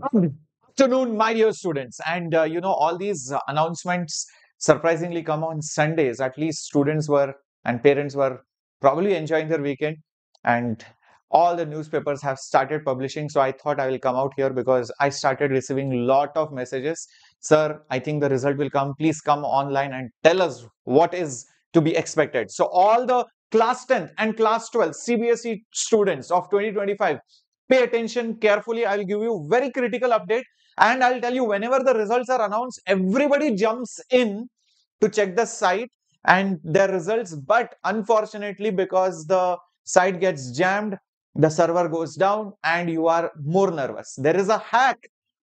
Good afternoon, my dear students. And uh, you know, all these uh, announcements surprisingly come on Sundays. At least students were and parents were probably enjoying their weekend, and all the newspapers have started publishing. So I thought I will come out here because I started receiving lot of messages. Sir, I think the result will come. Please come online and tell us what is to be expected. So all the class 10th and class 12 CBSE students of 2025 pay attention carefully. I'll give you very critical update and i'll tell you whenever the results are announced everybody jumps in to check the site and their results. But unfortunately because the site gets jammed the server goes down and you are more nervous. There is a hack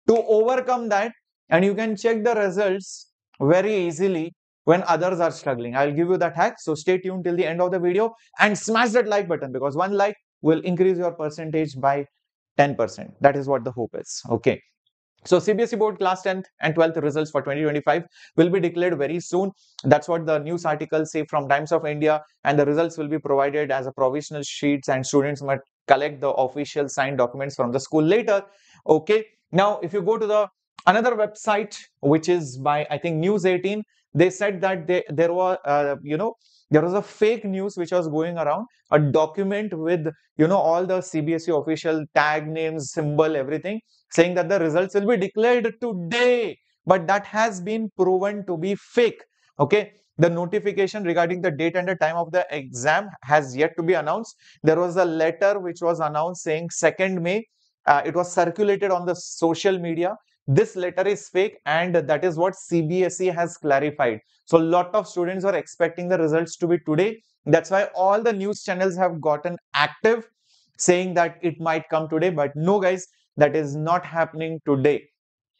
to overcome that and you can check the results very easily when others are struggling. I'll give you that hack. So stay tuned till the end of the video and smash that like button because one like will increase your percentage by 10%. That is what the hope is. Okay. So CBSE board class 10th and 12th results for 2025 will be declared very soon. That's what the news articles say from Times of India and the results will be provided as a provisional sheets and students might collect the official signed documents from the school later. Okay. Now, if you go to the another website, which is by I think News 18, they said that they, there were, uh, you know, there was a fake news which was going around a document with you know all the cbse official tag names symbol everything saying that the results will be declared today. But that has been proven to be fake. Okay? The notification regarding the date and the time of the exam has yet to be announced. There was a letter which was announced saying 2nd may. Uh, it was circulated on the social media this letter is fake and that is what CBSE has clarified. So a lot of students are expecting the results to be today. That's why all the news channels have gotten active saying that it might come today. But no guys, that is not happening today.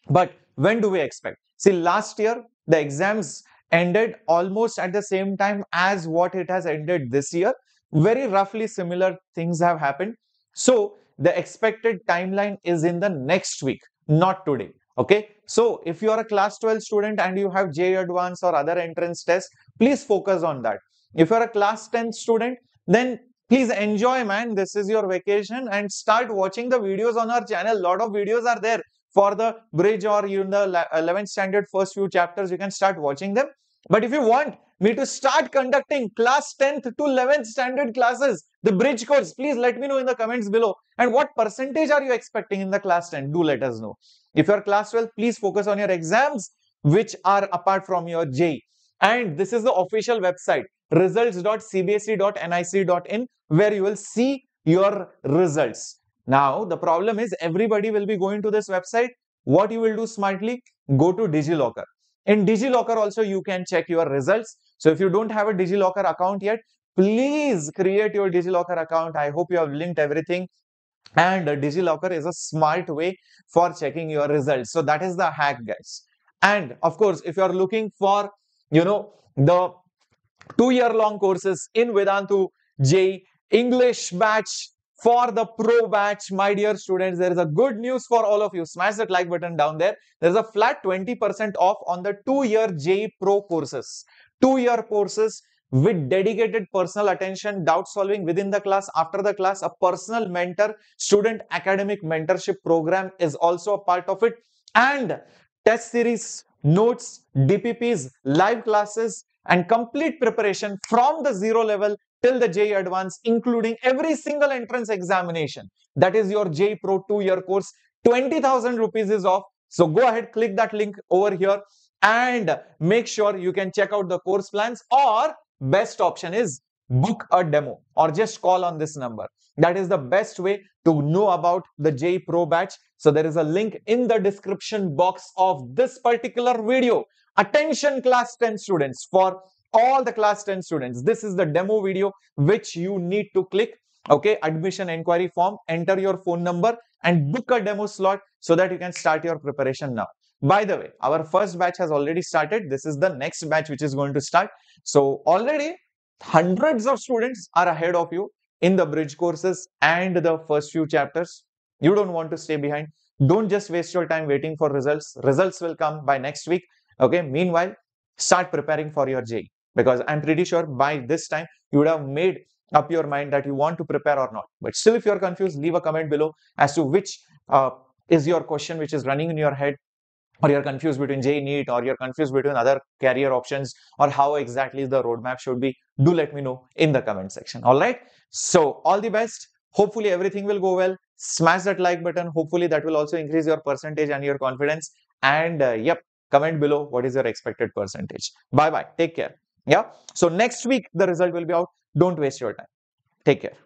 But when do we expect? See last year the exams ended almost at the same time as what it has ended this year. Very roughly similar things have happened. So the expected timeline is in the next week, not today. Okay, so if you are a class 12 student and you have JEE Advance or other entrance tests, please focus on that. If you are a class 10 student, then please enjoy man. This is your vacation and start watching the videos on our channel. Lot of videos are there for the bridge or know, the 11th standard first few chapters. You can start watching them. But if you want me to start conducting class 10th to 11th standard classes, the bridge course, please let me know in the comments below. And what percentage are you expecting in the class 10? Do let us know. If you are class 12, please focus on your exams which are apart from your JEE. And this is the official website results.cbse.nic.in where you will see your results. Now, the problem is everybody will be going to this website. What you will do smartly? Go to DigiLocker. In DigiLocker also you can check your results. So if you don't have a DigiLocker account yet, please create your DigiLocker account. I hope you have linked everything and DigiLocker is a smart way for checking your results. So that is the hack guys. And of course, if you are looking for, you know, the two year long courses in Vedantu JEE, English batch for the pro batch, my dear students, there is a good news for all of you. Smash that like button down there. There's a flat 20% off on the two year JEE Pro courses. Two year courses with dedicated personal attention, doubt solving within the class, after the class, a personal mentor, student academic mentorship program is also a part of it. And test series, notes, DPPs, live classes, and complete preparation from the zero level till the JEE Advance, including every single entrance examination. That is your JEE Pro 2-year course. 20,000 rupees is off. So go ahead, click that link over here and make sure you can check out the course plans or best option is book a demo or just call on this number. That is the best way to know about the JEE Pro batch. So there is a link in the description box of this particular video. Attention class 10 students for all the class 10 students. This is the demo video which you need to click. Okay, admission inquiry form, enter your phone number and book a demo slot so that you can start your preparation now. By the way, our first batch has already started. This is the next batch which is going to start. So already hundreds of students are ahead of you in the bridge courses and the first few chapters. You don't want to stay behind. Don't just waste your time waiting for results. Results will come by next week. Okay. Meanwhile, start preparing for your JEE because I'm pretty sure by this time you would have made up your mind that you want to prepare or not. But still, if you're confused, leave a comment below as to which uh, is your question which is running in your head or you're confused between JEE NEET or you're confused between other career options or how exactly the roadmap should be, do let me know in the comment section. All right. So all the best. Hopefully everything will go well. Smash that like button. Hopefully that will also increase your percentage and your confidence. And uh, yep, comment below what is your expected percentage. Bye bye. Take care. Yeah. So next week the result will be out. Don't waste your time. Take care.